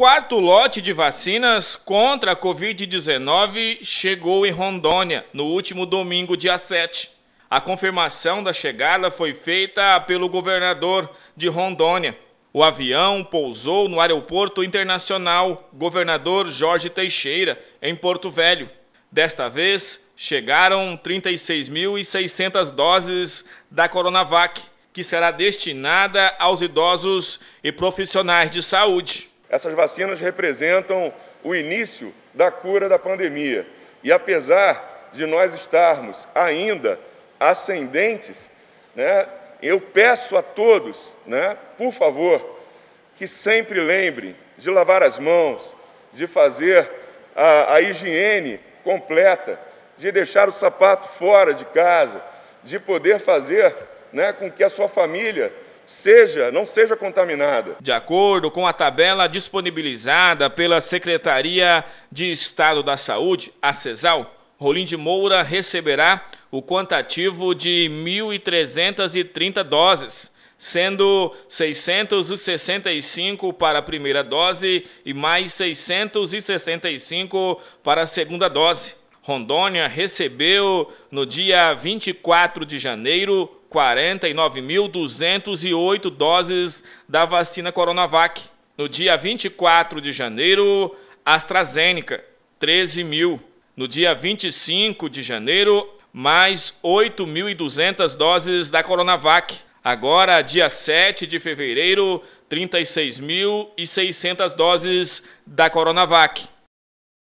quarto lote de vacinas contra a Covid-19 chegou em Rondônia no último domingo, dia 7. A confirmação da chegada foi feita pelo governador de Rondônia. O avião pousou no Aeroporto Internacional Governador Jorge Teixeira, em Porto Velho. Desta vez, chegaram 36.600 doses da Coronavac, que será destinada aos idosos e profissionais de saúde. Essas vacinas representam o início da cura da pandemia. E apesar de nós estarmos ainda ascendentes, né, eu peço a todos, né, por favor, que sempre lembrem de lavar as mãos, de fazer a, a higiene completa, de deixar o sapato fora de casa, de poder fazer né, com que a sua família seja, não seja contaminada. De acordo com a tabela disponibilizada pela Secretaria de Estado da Saúde, a CESAL, Rolim de Moura receberá o quantitativo de 1.330 doses, sendo 665 para a primeira dose e mais 665 para a segunda dose. Rondônia recebeu no dia 24 de janeiro 49.208 doses da vacina Coronavac. No dia 24 de janeiro, AstraZeneca, 13 mil. No dia 25 de janeiro, mais 8.200 doses da Coronavac. Agora, dia 7 de fevereiro, 36.600 doses da Coronavac.